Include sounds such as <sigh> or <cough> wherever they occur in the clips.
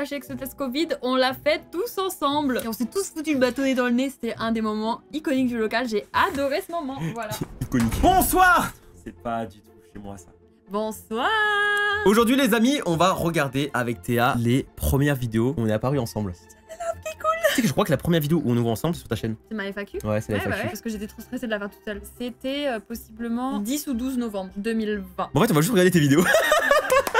sachez que ce test Covid, on l'a fait tous ensemble. Et on s'est tous foutu le bâtonnet dans le nez. C'était un des moments iconiques du local. J'ai adoré ce moment. <laughs> Voilà. Iconique. Bonsoir C'est pas du tout chez moi ça. Bonsoir Aujourd'hui les amis, on va regarder avec Théa les premières vidéos où on est apparus ensemble. Tu sais que je crois que la première vidéo où on nous voit ensemble c'est sur ta chaîne. C'est ma FAQ Ouais, c'est la Ouais, bah FAQ. ouais, parce que j'étais trop stressée de la faire toute seule. C'était euh, possiblement 10 ou 12 novembre 2020. Bon en fait on va juste regarder tes vidéos. <laughs>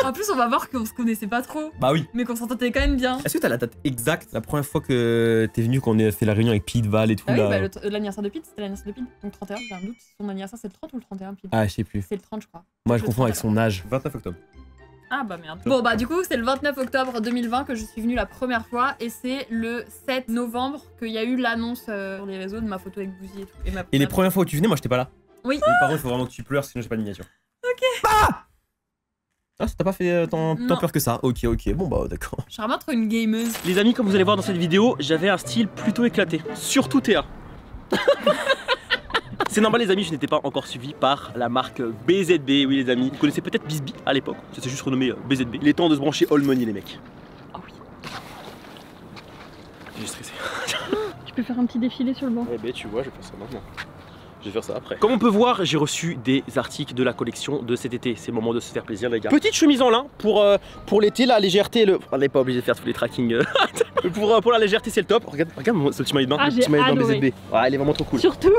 <laughs> En plus, on va voir qu'on se connaissait pas trop, bah oui. mais qu'on s'entendait quand même bien. Est-ce que t'as la date exacte La première fois que t'es venu quand on a fait la réunion avec Pete, Val et tout Ah oui, là. bah, le t- l'anniversaire de Pete, c'était l'anniversaire de Pete. Donc 31, j'ai un doute. Son anniversaire, c'est le 30 ou le 31 Pete? Ah je sais plus. C'est le 30, je crois. Moi je confonds avec 30, son âge. 29 octobre. Ah bah merde. Bon bah du coup c'est le 29 octobre 2020 que je suis venue la première fois et c'est le 7 novembre qu'il y a eu l'annonce euh, sur les réseaux de ma photo avec Bouzy et tout. Et, ma Et les premières fois où tu venais, moi j'étais pas là. Oui. Et par contre, il faut vraiment que tu pleures sinon j'ai pas de miniature. Ok. Ah Ah, ça t'a pas fait euh, tant, peur que ça Ok, ok, bon bah d'accord. Je suis vraiment trop une gameuse. Les amis, comme vous allez voir dans cette vidéo, j'avais un style plutôt éclaté. Surtout Théa. <laughs> C'est normal les amis, je n'étais pas encore suivi par la marque BZB, oui les amis. Vous connaissez peut-être Bisbee à l'époque, ça s'est juste renommé euh, BZB. Il est temps de se brancher All Money les mecs. Ah oui. J'ai stressé. Tu peux faire un petit défilé sur le banc. Eh ben tu vois, je vais faire ça maintenant. Je vais faire ça après. Comme on peut voir, j'ai reçu des articles de la collection de cet été. C'est le moment de se faire plaisir, les gars. Petite chemise en lin pour, euh, pour l'été, la légèreté. Le... On n'est pas obligé de faire tous les trackings. euh. <laughs> pour, euh, pour la légèreté, c'est le top. Regarde, regarde mon- ce petit maillot de bain. Ah, le petit maillot de bain. BZB. Ouais, il est vraiment trop cool. Surtout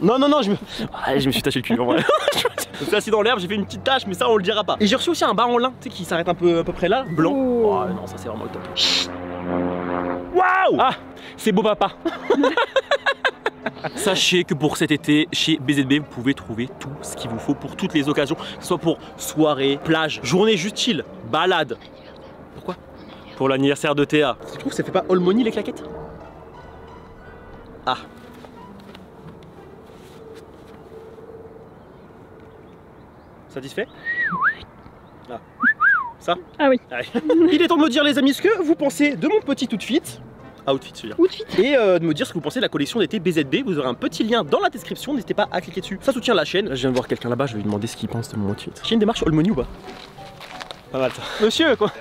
Non, non, non, je me, Ah, je me suis taché le cul. en vrai. <laughs> je me suis assis dans l'herbe, j'ai fait une petite tache, mais ça, on le dira pas. Et j'ai reçu aussi un bas en lin, tu sais, qui s'arrête un peu à peu près là, blanc. Oh. Oh, non, ça, c'est vraiment le top. Waouh Ah, c'est beau papa. <laughs> <laughs> Sachez que pour cet été, chez BZB, vous pouvez trouver tout ce qu'il vous faut pour toutes les occasions, que ce soit pour soirée, plage, journée juste chill, balade. Pourquoi? Pour l'anniversaire de Théa. Tu trouves que ça fait pas all money les claquettes? Ah. Satisfait? Ah. Ça? Ah oui. Allez. <laughs> Il est temps de me dire les amis ce que vous pensez de mon petit outfit. Outfit, je veux dire. Outfit. Et euh, de me dire ce que vous pensez de la collection d'été BZB. Vous aurez un petit lien dans la description, n'hésitez pas à cliquer dessus. Ça soutient la chaîne. Je viens de voir quelqu'un là-bas, je vais lui demander ce qu'il pense de mon outfit. J'ai une démarche all money ou pas Pas mal ça. Monsieur quoi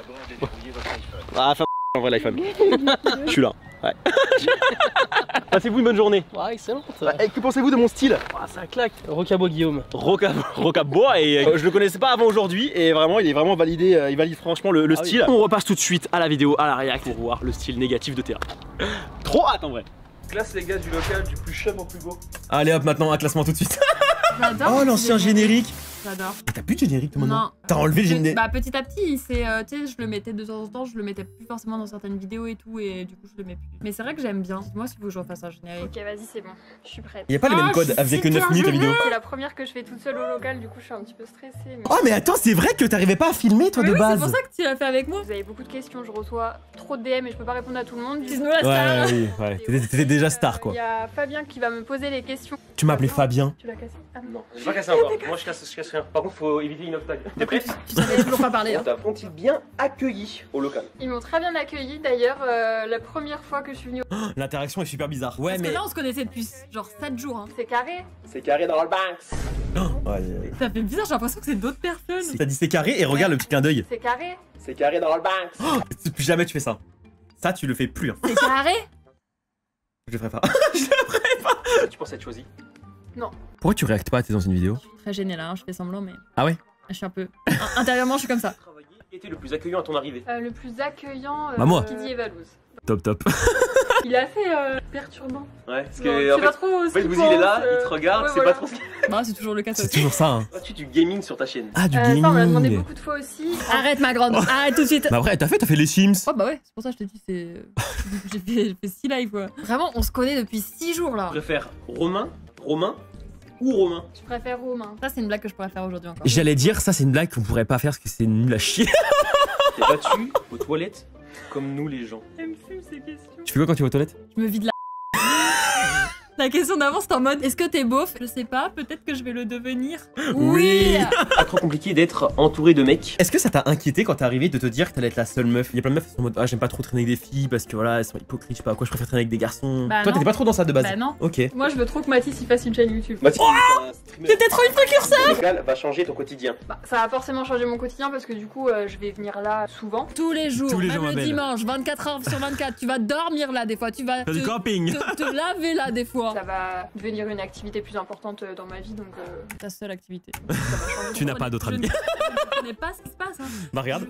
Ah, fin en vrai l'iPhone. <laughs> Je suis là. Ouais. <laughs> Passez-vous une bonne journée. Ouais, excellent. Et que pensez-vous de mon style? Ah, ça claque. Rocabo Guillaume. Roca, Rocabois et euh, je le connaissais pas avant aujourd'hui et vraiment il est vraiment validé, euh, il valide franchement le, le Ah oui. style. On repasse tout de suite à la vidéo, à la réact pour voir le style négatif de Théa. <laughs> Trop hâte en vrai. Classe les gars du local du plus chum au plus beau. Allez hop, maintenant un classement tout de suite. Oh, l'ancien générique. J'adore. T'as plus de générique toi maintenant? Non. T'as enlevé le générique. Bah petit à petit, c'est euh, tu sais, je le mettais de temps en temps, je le mettais plus forcément dans certaines vidéos et tout, et du coup je le mets plus. Mais c'est vrai que j'aime bien. Moi, s'il faut que je refasse un générique. Ok, vas-y, c'est bon. Je suis prête. Y a pas les Ah, mêmes codes suis avec que 9 super minutes la vidéo. C'est la première que je fais toute seule au local, du coup, je suis un petit peu stressée. mais- Oh mais attends, c'est vrai que t'arrivais pas à filmer toi Mais de oui, base. c'est pour ça que tu l'as fait avec moi. Vous avez beaucoup de questions, je reçois trop de DM et je peux pas répondre à tout le monde. Du coup, Dis-nous la Ouais, star. ouais, oui, ouais. T'étais- déjà star Il quoi. y a Fabien qui va me poser les questions. Tu m'as appelé Fabien. Tu l'as cassé? Ah non. Je vais pas casser encore. Moi je casse, je casse rien. Par contre faut éviter une prêt Tu savais toujours pas parler. <laughs> hein. Ont-ils bien accueilli au local Ils m'ont très bien accueilli d'ailleurs euh, la première fois que je suis venue. au- <gasps> L'interaction est super bizarre. Ouais Parce mais. que là, on se connaissait depuis genre 7 jours. Hein. C'est carré. C'est carré dans le Banks. <gasps> Oh, ouais, ouais. Ça fait bizarre, j'ai l'impression que c'est d'autres personnes. T'as dit c'est carré et regarde le petit clin d'œil. C'est carré. C'est carré dans le Banks. <gasps> Plus jamais tu fais ça. Ça tu le fais plus. hein. C'est carré Je le ferai pas. <laughs> Tu penses être choisi? Pourquoi tu réactes pas à tes anciennes vidéos? Je suis très gênée là, hein, je fais semblant, mais. Ah ouais? Je suis un peu. In- Intérieurement, je suis comme ça. Travailler était le plus accueillant à ton arrivée. Euh, le plus accueillant. euh, Bah, moi. Kidi et Valouz. Top top. Il est assez euh, perturbant. Ouais, parce Non, que tu en sais fait, pas trop ce qu'il vous il est là, pense, il te regarde, ouais, c'est voilà. pas trop ce <laughs> qu'il Bah, c'est toujours le cas. ça C'est toujours ça. Hein. tu du gaming sur ta chaîne. Ah du Euh, gaming. ça, on l'a demandé beaucoup de fois aussi. Arrête ma grande, arrête tout de suite. Bah après t'as fait t'as fait les Sims. Oh bah ouais, c'est pour ça que je te dis, c'est. <laughs> J'ai fait, j'ai fait 6 lives quoi. Vraiment, on se connaît depuis 6 jours là. Tu préfères Romain, Romain ou Romain Je préfère Romain. Ça, c'est une blague que je pourrais faire aujourd'hui encore. J'allais dire ça c'est une blague qu'on pourrait pas faire parce que c'est nul à chier. <laughs> T'es battu aux toilettes comme nous les gens. Elle me fume ces questions. Tu fais quoi quand tu vas aux toilettes? Je me vide la. La question d'avant, c'était en mode est-ce que t'es beauf? Je sais pas, peut-être que je vais le devenir. Oui. Pas trop compliqué d'être entouré de mecs. Est-ce que ça t'a inquiété quand t'es arrivé de te dire que t'allais être la seule meuf? Il y a plein de meufs qui sont en mode ah j'aime pas trop traîner avec des filles parce que voilà elles sont hypocrites, je sais pas quoi, je préfère traîner avec des garçons. Bah Toi t'étais pas trop dans ça de base. Bah non. Ok. Moi, je veux trop que Mathis il fasse une chaîne YouTube. Mathis, T'étais trop une précurseur local va changer ton quotidien. Bah, ça va forcément changer mon quotidien parce que du coup, euh, je vais venir là souvent. Tous les jours, Tous les même jours, le dimanche, 24 heures sur 24. Tu vas dormir là des fois, tu vas Faire du te, camping. te- te laver là des fois. Ça va devenir une activité plus importante euh, dans ma vie, donc euh, Ta seule activité. ça va changer. Tu n'as pas d'autre ne je ne connais pas ce qui se passe. Hein. Bah regarde.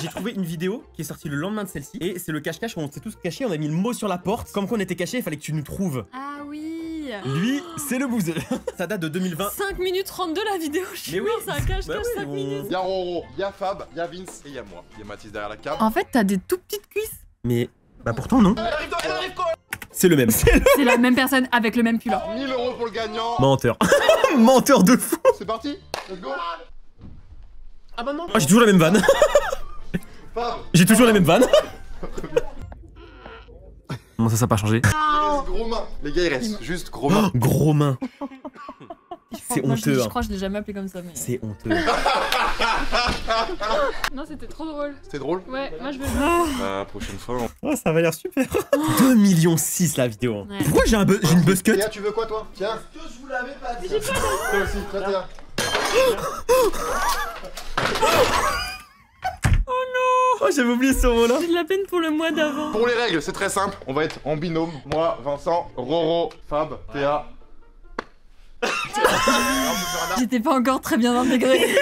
J'ai trouvé une vidéo qui est sortie le lendemain de celle-ci et c'est le cache-cache où on s'est tous cachés, on a mis le mot sur la porte. Comme qu'on était cachés, il fallait que tu nous trouves. Ah oui Lui, c'est le bouseux. Ça date de 2020. 5 minutes 32 la vidéo, je Mais oui, c'est un cache-cache bah oui, 5 on- minutes. Y'a Roro, y'a Fab, y'a Vince et y'a moi. Y'a Mathis derrière la cam. En fait, t'as des tout petites cuisses. Mais bah pourtant non. <laughs> C'est le C'est la même personne avec le même pull. 1000 euros pour le gagnant. menteur. <laughs> menteur de fou. C'est parti, let's go. Ah bah non. Moi j'ai toujours la même vanne. <laughs> J'ai toujours la même vanne. Comment ça, ça a pas changé il reste gros main. Les gars, il reste juste gros main. <gasps> Gros main. C'est je- honteux. Je hein. crois que je l'ai jamais appelé comme ça. Mais... C'est honteux. <laughs> Non, c'était trop drôle. C'était drôle Ouais, moi je veux. La prochaine fois. on- Oh, ça va l'air super. <laughs> 2 millions 6 la vidéo. hein. Ouais. Pourquoi j'ai un bu- j'ai une buzz cut Théa, tu veux quoi toi? Tiens. que je vous l'avais pas dit? Toi aussi, tiens, <laughs> Théa. Oh, j'avais oublié ce mot-là. J'ai de la peine pour le mois d'avant. Pour les règles, c'est très simple. On va être en binôme. Moi, Vincent, Roro, Fab, Théa. J'étais pas encore très bien intégrée. <laughs>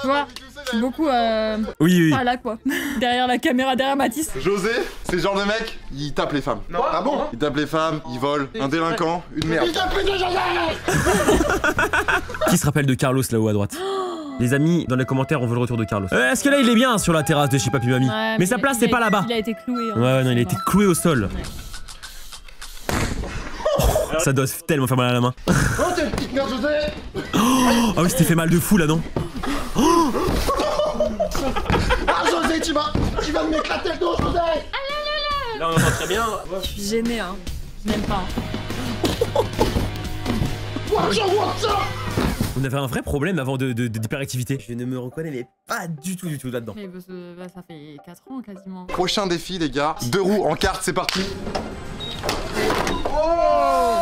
Tu vois, je suis beaucoup euh, Oui, oui. pas là quoi. Derrière la caméra, derrière Mathis. José, c'est le genre de mec, il tape les femmes. ah bon Il tape les femmes, il vole, un délinquant, une merde. Qui se rappelle de Carlos là-haut à droite <gasps> Les amis, dans les commentaires, on veut le retour de Carlos. Euh, Est-ce que là, il est bien sur la terrasse de chez Papy Mamie Ouais, Mais sa il- place, il c'est pas là-bas. Il a été cloué. hein. Ouais, ouais, non, il a été cloué au sol. Ça doit tellement faire mal à la main. Oh, t'es une petite merde, José Ah oui, c'était fait mal de fou là, non Ah, José, tu vas, tu vas m'éclater le dos, José Là on entend très bien. Je suis gênée, hein. Je n'aime pas. hein. Watch out, watch out On avait un vrai problème avant de, de- de- d'hyperactivité. Je ne me reconnais mais pas du tout, du tout là-dedans. Bah, ça fait 4 ans quasiment. Prochain défi, les gars. Deux roues en carte, c'est parti.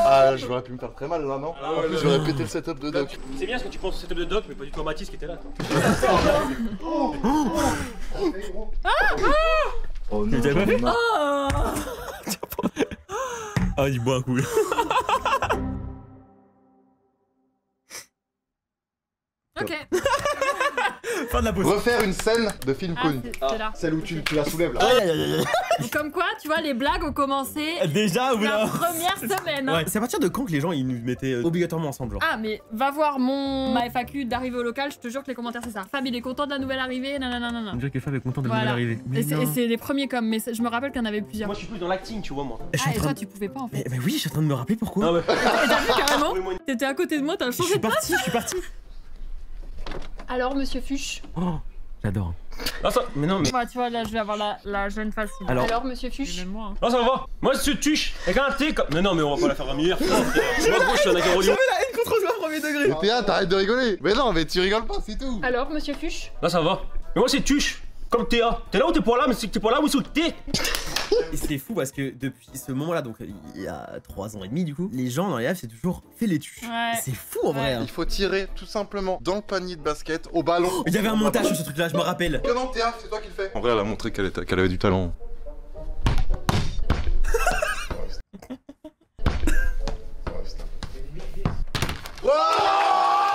Ah, je j'aurais pu me faire très mal là, non En plus, j'aurais pété le setup de Doc. C'est bien ce que tu penses au setup de Doc, mais pas du tout à Mathis qui était là. Toi. <laughs> Oh non. t'avais pas fait Oh <laughs> Ah, il boit un coup. Fin de la pause. Refaire une scène de film Ah, connu. Celle où tu, tu la soulèves là. Comme quoi, tu vois, les blagues ont commencé Déjà, la première <laughs> semaine. hein. Ouais. C'est à partir de quand que les gens ils nous mettaient euh, obligatoirement ensemble genre Ah, mais va voir mon ma FAQ d'arrivée au local, je te jure que les commentaires c'est ça. Fab, il est content de la nouvelle arrivée, nanana. On dirait que Fab est content de Voilà. nous arriver. Et c'est et c'est les premiers comme, mais je me rappelle qu'il y en avait plusieurs. Moi je suis plus dans l'acting, tu vois moi. Je suis Ah, et train toi, tu pouvais pas en fait. Eh, bah oui, je suis en train de me rappeler pourquoi. Ah <laughs> t'as vu carrément T'étais à côté de moi, t'as Je changé suis de place. parti, je suis parti. Alors, monsieur Fuchs Oh, j'adore. Ah, ça... Mais non, mais. Ouais, tu vois, là, je vais avoir la, la jeune facile. Alors- Alors, monsieur Fuchs moi. hein. Ah, ça va Moi je suis tuche avec un T comme. Non, non, mais on va pas la faire. Moi gros, je suis un agarolio. la haine contre toi premier degré. Mais Théa, t'arrêtes de rigoler. Mais non, mais tu rigoles pas, c'est tout. Alors, monsieur Fuchs Là ça va. Mais moi c'est tuche. Comme Théa. T'es là ou t'es pas là, mais c'est que t'es pas là ou c'est que t'es. Et c'est fou parce que depuis ce moment-là, donc il y a 3 ans et demi du coup, les gens dans les lives c'est toujours fait les. Ouais. C'est fou en vrai. hein. Il faut tirer tout simplement dans le panier de basket, au ballon. Il y avait un montage sur ce truc-là, je me rappelle. Que non, Théa, c'est toi qui le fais. En vrai, elle a montré qu'elle avait du talent.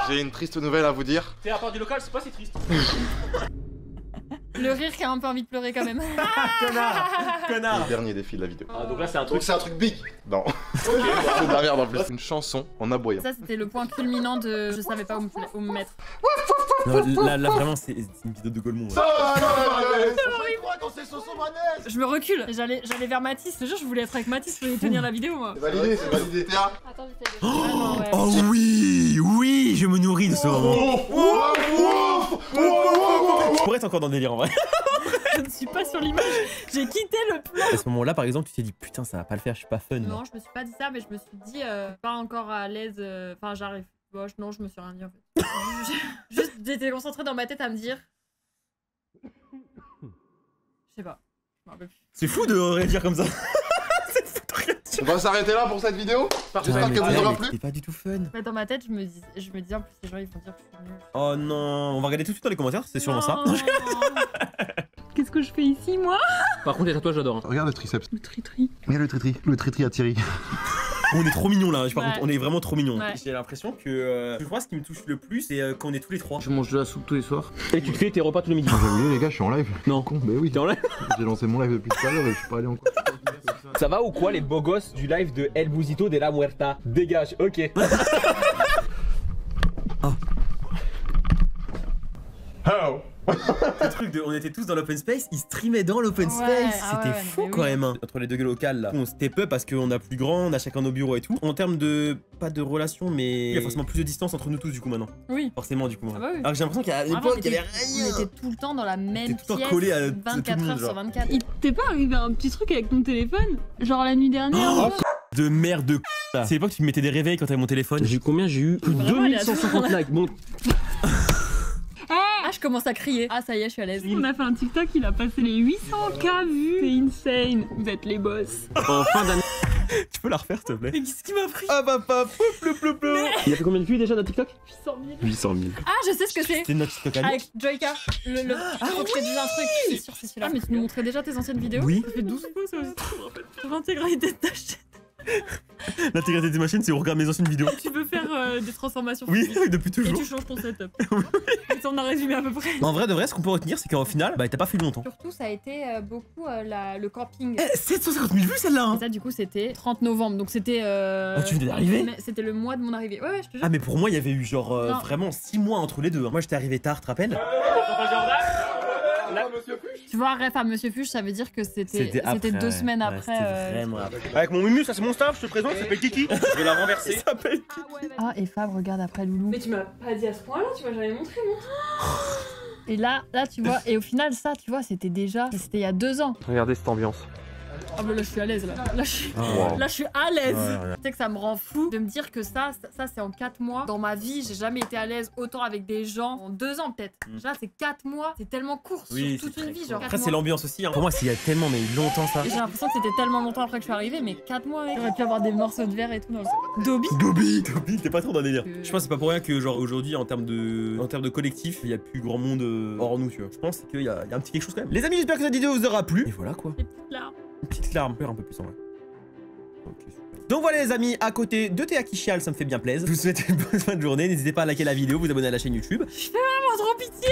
J'ai une triste nouvelle à vous dire. T'es à part du local, c'est pas si triste. <laughs> Le rire qui a un peu envie de pleurer quand même. Connard Connard Dernier défi de la vidéo. Ah, donc là c'est un Donc truc. c'est un truc big. Non. c'est de la merde en plus. Une chanson en aboyant. Ça, c'était le point culminant de je savais pas où me, où me mettre. Non, là, là, vraiment c'est une vidéo de Golemont. ouais. Je me recule. J'allais j'allais vers Mathis. Le jour, je voulais être avec Mathis, je voulais tenir la vidéo moi. C'est validé, c'est validé. Théa. Attends. Ah ouais. Oh oui Oui Je me nourris de ce moment. Je pourrais être encore dans le délire en vrai. <laughs> je ne suis pas sur l'image. J'ai quitté le plan. À ce moment-là, par exemple, tu t'es dit putain, ça va pas le faire, je suis pas fun. Non, je me suis pas dit ça, mais je me suis dit euh, pas encore à l'aise. euh, Enfin, j'arrive. Bon, je- non, je me suis rien dit en fait. <laughs> Juste, j'étais concentrée dans ma tête à me dire. Je sais pas. C'est fou de réagir comme ça. <laughs> On va s'arrêter là pour cette vidéo. J'espère qu'elle vous aura plu. T'es pas du tout fun. Mais dans ma tête, je me dis, je me dis en plus, les gens ils vont dire que je suis nulle. Oh non, on va regarder tout de suite dans les commentaires, c'est sûrement ça. <laughs> Qu'est-ce que je fais ici, moi? Par contre, les tatouages, j'adore. hein. Regarde le triceps. Le tri-tri. Regarde le tritri. Le tritri à Thierry. <laughs> On est trop mignons là, par Ouais. contre, on est vraiment trop mignons. Ouais. J'ai l'impression que euh, je crois ce qui me touche le plus, c'est euh, quand on est tous les trois. Je mange de la soupe tous les soirs. Et tu te fais tes repas tous les midis. J'ai oublié les gars, je suis en live. Non. Con, bah oui. T'es en live J'ai lancé mon live depuis tout à l'heure et je suis pas allé encore. <laughs> Ça va ou quoi les beaux gosses du live de El Busito de la Muerta? Dégage, ok. <laughs> <laughs> Le truc de, on était tous dans l'open space, ils streamaient dans l'open Ouais, space, ah c'était ouais, fou quand oui. même. hein. Entre les deux locales là, on step up parce qu'on a plus grand, on a chacun nos bureaux et tout. En termes de, pas de relation, mais il y a forcément plus de distance entre nous tous du coup maintenant. Oui. Forcément du coup. Ah bah oui. Alors que j'ai l'impression qu'à l'époque on il y avait était- rien. On était tout le temps dans la même tout le temps pièce, collé à tout le 24 monde, heures sur 24. Il t'est pas arrivé un petit truc avec ton téléphone Genre la nuit dernière Oh, De merde de. C'est l'époque où tu me mettais des réveils quand t'avais mon téléphone. J'ai eu combien? J'ai eu plus de Vraiment, elle est à 2150 likes. Bon, <laughs> commence à crier. Ah, ça y est, je suis à l'aise. On a fait un TikTok, il a passé les 800k vues. C'est insane. Vous êtes les boss. en fin d'année. Tu peux la refaire s'il te plaît Mais qu'est-ce qui m'a pris? Ah bah pas plou plou plou Il a fait combien de vues déjà dans TikTok? 800 000. 800 000. Ah, je sais ce que c'est. C'est notre TikTok à. Avec Joyka. Le, le... Ah, faut que je te dise un truc. C'est sûr, c'est celui-là. Ah, mais tu nous montrais déjà tes anciennes vidéos Oui. Ça fait 12 fois, ça aussi. je me rappelle. Sur l'intégralité de ta chaîne. L'intégralité des machines, c'est on regarde mes anciennes vidéos. Tu peux faire euh, des transformations Oui, physiques. <laughs> depuis Et toujours. tu changes ton setup. <laughs> On a résumé à peu près. En vrai de vrai, ce qu'on peut retenir, c'est qu'au final, bah t'as pas fait longtemps. Surtout, ça a été euh, beaucoup euh, la- le camping. Eh, 750 000 vues celle-là Et hein ça, du coup, c'était 30 novembre. Donc, c'était. euh, Ah, tu venais d'arriver C'était le mois de mon arrivée. Ouais, ouais, je te jure. Ah mais pour moi, il y avait eu genre euh, vraiment 6 mois entre les deux. hein. Moi j'étais arrivé tard, tu te rappelles? Tu vois, ref à Monsieur Fuchs, ça veut dire que c'était deux ouais. semaines Ouais, après. euh. Avec mon mumu, ça c'est mon staff, je te présente, ça s'appelle Kiki. <laughs> Je vais la renverser. Ça s'appelle Ah, et Fab, regarde après Loulou. Mais tu m'as pas dit à ce point-là, tu m'as jamais montré, moi. Et là, là, tu vois, et au final, ça, tu vois, c'était déjà. C'était il y a deux ans. Regardez cette ambiance. Ah, là, je suis à l'aise, là. Là, je suis, Oh. <laughs> là, je suis à l'aise. Ouais, ouais. Tu sais que ça me rend fou de me dire que ça, ça, ça, c'est en 4 mois. Dans ma vie, j'ai jamais été à l'aise autant avec des gens. En 2 ans, peut-être. Mm. Là, c'est 4 mois. C'est tellement court Oui, sur toute une vie, genre. Après, c'est l'ambiance aussi. hein. Pour moi, c'est il y a tellement, mais longtemps ça. J'ai l'impression que c'était tellement longtemps après que je suis arrivée, mais 4 mois, mec. J'aurais pu avoir des morceaux de verre et tout dans le. Dobby Dobby Dobby, t'es pas trop dans délire. Euh. Je pense que c'est pas pour rien que, genre, aujourd'hui, en termes de en termes de collectif, il y a plus grand monde euh, hors nous, tu vois. Je pense qu'il y, a il y a un petit quelque chose quand même. Les amis, j'espère que cette vidéo vous aura plu. Et voilà quoi. Les petites larmes. Une petite larme, un peu plus en vrai. Donc voilà les amis, à côté de Théa qui chiale, ça me fait bien plaisir. Je vous souhaite une bonne fin de journée. N'hésitez pas à liker la vidéo, vous abonner à la chaîne YouTube. Je fais vraiment trop pitié